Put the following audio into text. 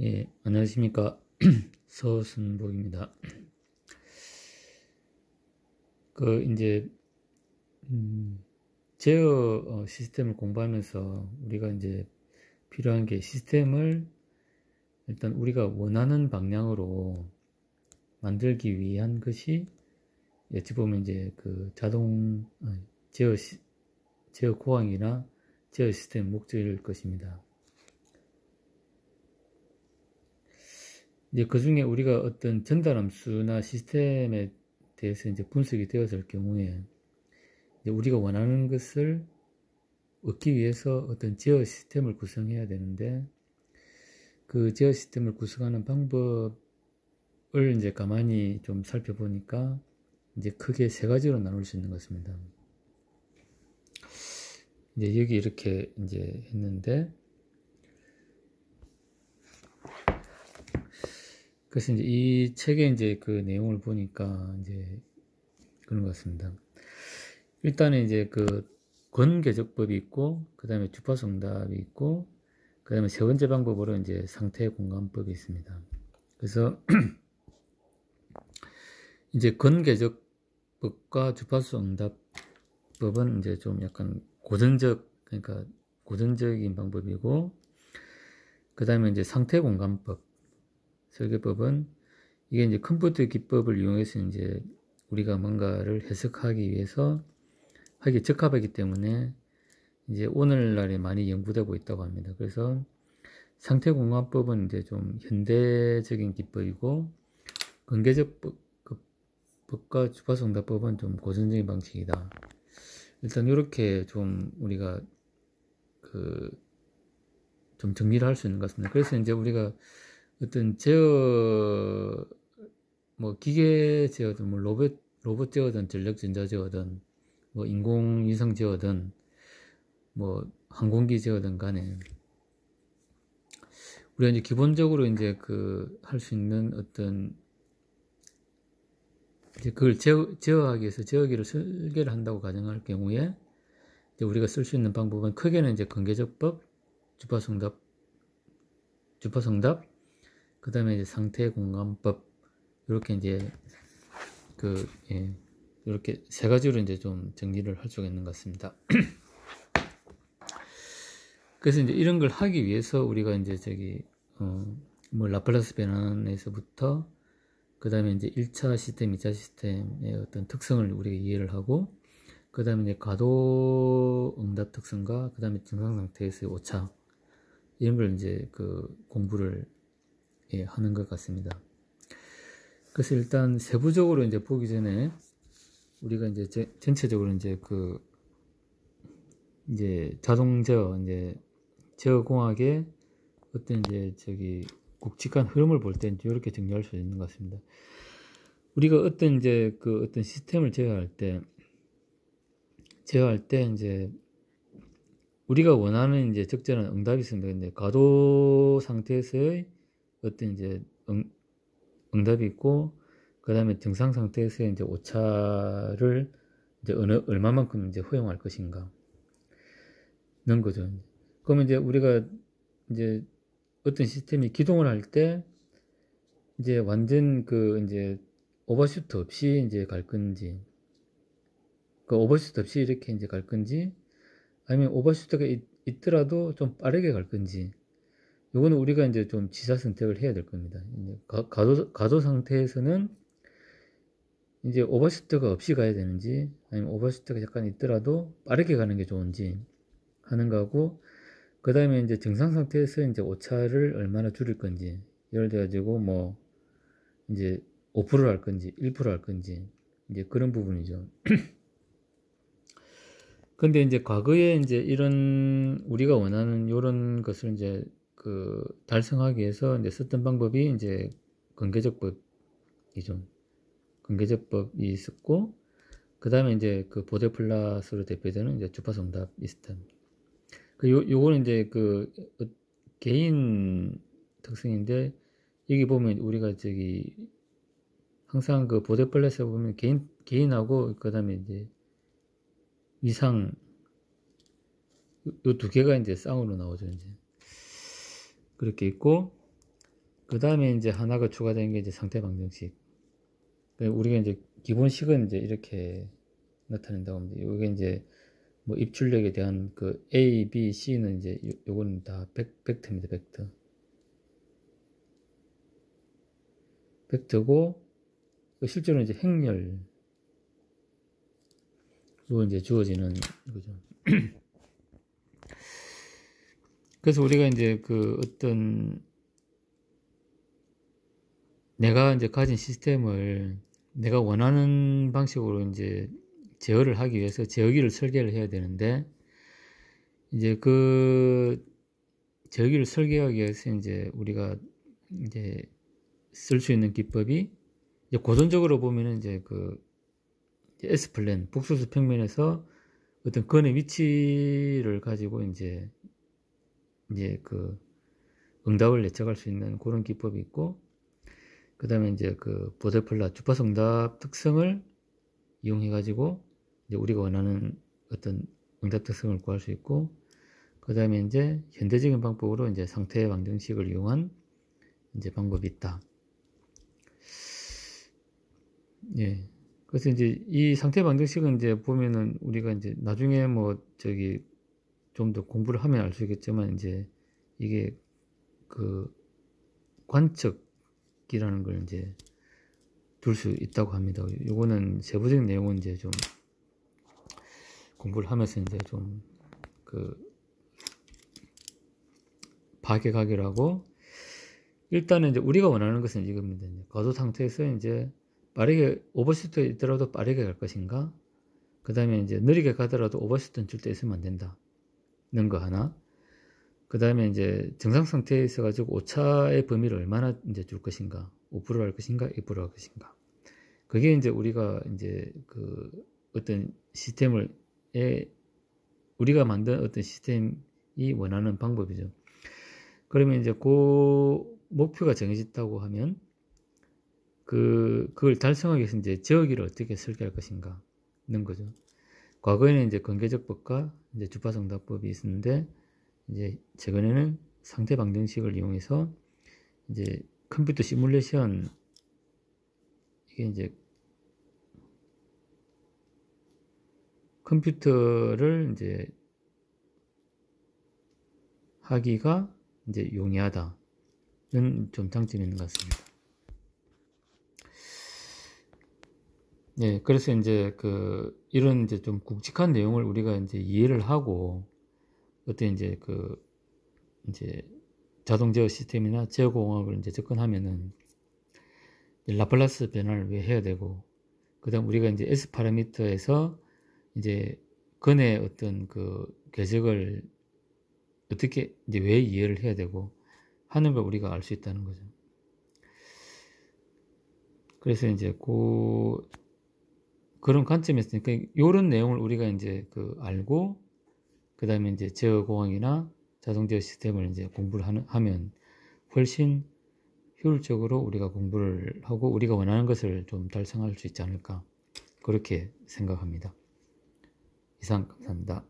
예, 안녕하십니까. 서순복입니다. 그, 이제, 음, 제어 어, 시스템을 공부하면서 우리가 이제 필요한 게 시스템을 일단 우리가 원하는 방향으로 만들기 위한 것이 어찌 보면 이제 그 자동 제어 시, 제어 고항이나 제어 시스템 목적일 것입니다. 이제 그 중에 우리가 어떤 전달 함수나 시스템에 대해서 이제 분석이 되었을 경우에 우리가 원하는 것을 얻기 위해서 어떤 제어 시스템을 구성해야 되는데 그 제어 시스템을 구성하는 방법을 이제 가만히 좀 살펴보니까 이제 크게 세 가지로 나눌 수 있는 것 같습니다. 이제 여기 이렇게 이제 했는데 그래서 이제 이 책의 이제 그 내용을 보니까 이제 그런 것 같습니다. 일단은 이제 그 권계적법이 있고, 그 다음에 주파성답이 있고, 그 다음에 세 번째 방법으로 이제 상태 공간법이 있습니다. 그래서 이제 권계적법과 주파수 응답법은 이제 좀 약간 고전적, 그러니까 고전적인 방법이고, 그 다음에 이제 상태 공간법, 설계법은 이게 이제 컴퓨터 기법을 이용해서 이제 우리가 뭔가를 해석하기 위해서 하기 적합하기 때문에 이제 오늘날에 많이 연구되고 있다고 합니다. 그래서 상태공학법은 이제 좀 현대적인 기법이고 근계적 법과 주파성답법은 좀 고전적인 방식이다. 일단 이렇게 좀 우리가 그 좀 정리를 할 수 있는 것 같습니다. 그래서 이제 우리가 어떤 제어 뭐 기계 제어든 뭐 로봇 로봇 제어든 전력 전자 제어든 뭐 인공위성 제어든 뭐 항공기 제어든 간에 우리가 이제 기본적으로 이제 그 할 수 있는 어떤 이제 그걸 제어, 제어하기 위해서 제어기를 설계를 한다고 가정할 경우에 우리가 쓸 수 있는 방법은 크게는 이제 관계적법, 주파성답, 주파성답, 그 다음에 이제 상태 공간법 이렇게 이제 그 예, 이렇게 세 가지로 이제 좀 정리를 할 수가 있는 것 같습니다. 그래서 이제 이런 걸 하기 위해서 우리가 이제 저기 어뭐 라플라스 변환에서부터 그 다음에 이제 1차 시스템, 2차 시스템의 어떤 특성을 우리가 이해를 하고 그 다음에 이제 가도 응답 특성과 그 다음에 증상 상태에서의 오차 이런 걸 이제 그 공부를 예, 하는 것 같습니다. 그래서 일단 세부적으로 이제 보기 전에 우리가 이제 제, 전체적으로 이제 그 이제 자동 제어 이제 제어 공학의 어떤 이제 저기 굵직한 흐름을 볼 때 이렇게 정리할 수 있는 것 같습니다. 우리가 어떤 이제 그 어떤 시스템을 제어할 때 제어할 때 이제 우리가 원하는 이제 적절한 응답이 있습니다. 근데 가도 상태에서의 어떤 이제 응, 응답이 있고 그 다음에 증상 상태에서 이제 오차를 이제 어느 얼마만큼 이제 허용할 것인가 는 거죠. 그러면 이제 우리가 이제 어떤 시스템이 기동을 할 때 이제 완전 그 이제 overshoot 없이 이제 갈 건지 그 overshoot 없이 이렇게 이제 갈 건지 아니면 overshoot가 있, 있더라도 좀 빠르게 갈 건지 요거는 우리가 이제 좀 취사선택을 해야 될 겁니다. 이제 과도, 과도 상태에서는 이제 overshoot가 없이 가야 되는지 아니면 overshoot가 약간 있더라도 빠르게 가는 게 좋은지 하는 거고 그 다음에 이제 정상 상태에서 이제 오차를 얼마나 줄일 건지 예를 들어 가지고 뭐 이제 5%할 건지 1%할 건지 이제 그런 부분이죠. 근데 이제 과거에 이제 이런 우리가 원하는 이런 것을 이제 그 달성하기 위해서 이제 썼던 방법이 이제 관계적법이죠. 관계적법이 있었고 그 다음에 이제 그 보데 플러스로 대표되는 이제 주파성답 시스템. 그 요, 요거는 이제 그 어, 개인 특성인데 여기 보면 우리가 저기 항상 그 보데 플러스에 보면 개인 개인하고 그 다음에 이제 위상 요 두 개가 이제 쌍으로 나오죠 이제. 그렇게 있고 그 다음에 이제 하나가 추가된 게 이제 상태 방정식. 그러니까 우리가 이제 기본식은 이제 이렇게 나타낸다고 합니다. 이게 이제 뭐 입출력에 대한 그 A, B, C는 이제 요, 요거는 다 벡, 벡터입니다. 벡터. 벡터고 그 실제로 이제 행렬 로 이제 주어지는 거죠. 그래서 우리가 이제 그 어떤 내가 이제 가진 시스템을 내가 원하는 방식으로 이제 제어를 하기 위해서 제어기를 설계를 해야 되는데 이제 그 제어기를 설계하기 위해서 이제 우리가 이제 쓸 수 있는 기법이 이제 고전적으로 보면은 이제 그 S 플랜 북소수 평면에서 어떤 건의 위치를 가지고 이제 이제 그 응답을 예측할 수 있는 그런 기법이 있고 그 다음에 이제 그 보데플라 주파수 응답 특성을 이용해 가지고 이제 우리가 원하는 어떤 응답 특성을 구할 수 있고 그 다음에 이제 현대적인 방법으로 이제 상태 방정식을 이용한 이제 방법이 있다. 예. 그래서 이제 이 상태 방정식은 이제 보면은 우리가 이제 나중에 뭐 저기 좀 더 공부를 하면 알 수 있겠지만 이제 이게 그 관측이라는 걸 이제 둘 수 있다고 합니다. 요거는 세부적인 내용은 이제 좀 공부를 하면서 이제 좀그 하고 일단은 이제 우리가 원하는 것은 이겁니다. 과도 상태에서 이제 빠르게 오버슈트에 있더라도 빠르게 갈 것인가? 그 다음에 이제 느리게 가더라도 오버슈트는 절대 있으면 안 된다. 는 거 하나. 그 다음에 이제 정상 상태에 있어가지고 오차의 범위를 얼마나 이제 줄 것인가. 5%할 것인가, 2%할 것인가. 그게 이제 우리가 이제 그 어떤 시스템을, 에, 우리가 만든 어떤 시스템이 원하는 방법이죠. 그러면 이제 그 목표가 정해졌다고 하면 그, 그걸 달성하기 위해서 이제 지역기를 어떻게 설계할 것인가 는 거죠. 과거에는 이제 관계적법과 이제 주파성답법이 있었는데 이제 최근에는 상태 방정식을 이용해서 이제 컴퓨터 시뮬레이션 이게 이제 컴퓨터를 이제 하기가 이제 용이하다는 좀 장점이 있는 것 같습니다. 네, 그래서 이제 그 이런 이제 좀 굵직한 내용을 우리가 이제 이해를 하고 어떤 이제 그 이제 자동 제어 시스템이나 제어 공학을 이제 접근하면은 라플라스 변화를 왜 해야 되고 그다음 우리가 이제 S 파라미터에서 이제 근의 어떤 그 궤적을 어떻게 이제 왜 이해를 해야 되고 하는 걸 우리가 알 수 있다는 거죠. 그래서 이제 그 그런 관점에서 그러니까 이런 내용을 우리가 이제 그 알고 그 다음에 이제 제어 공학이나 자동 제어 시스템을 이제 공부를 하는, 하면 훨씬 효율적으로 우리가 공부를 하고 우리가 원하는 것을 좀 달성할 수 있지 않을까 그렇게 생각합니다. 이상 감사합니다.